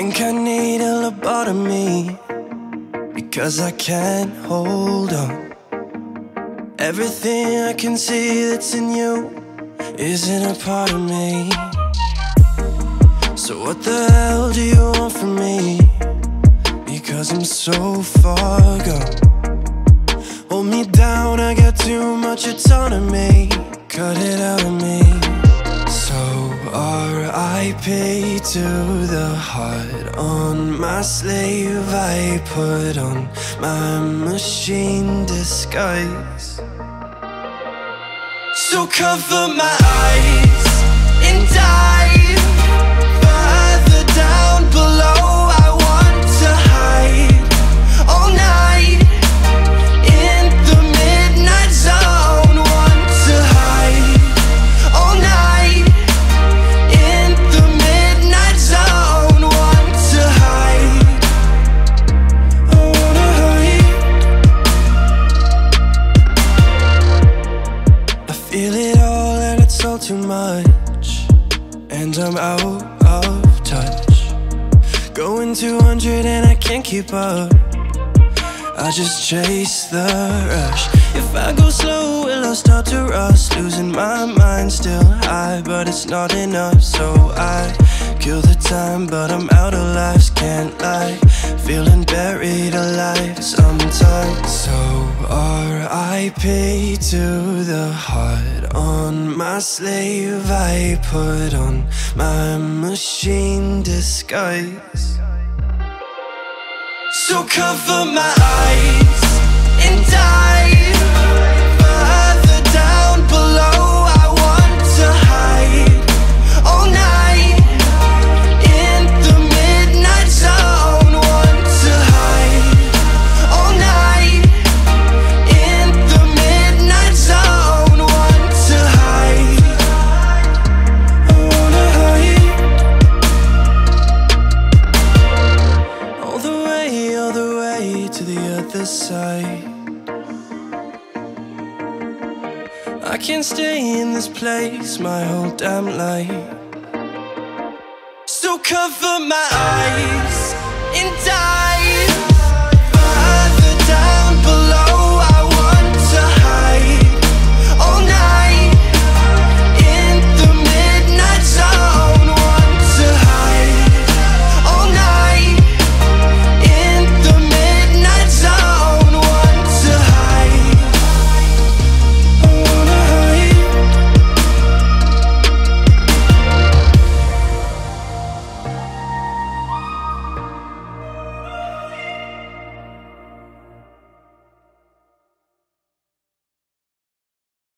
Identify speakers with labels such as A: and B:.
A: think I need a lobotomy because I can't hold on. Everything I can see that's in you isn't a part of me. So, what the hell do you want from me? Because I'm so far gone. Hold me down, I got too much autonomy. Cut it out R.I.P. to the heart on my slave. I put on my machine disguise. So, cover my eyes feel it all and it's all too much. And I'm out of touch. Going 200 and I can't keep up. I just chase the rush. If I go slow, will I start to rust? Losing my mind, still high, but it's not enough. So I kill the time, but I'm out of lives, can't lie. Feeling buried alive sometimes. So R.I.P. to the heart on my slave. I put on my machine disguise. So cover my eyes I can't stay in this place my whole damn life. So cover my eyes and dive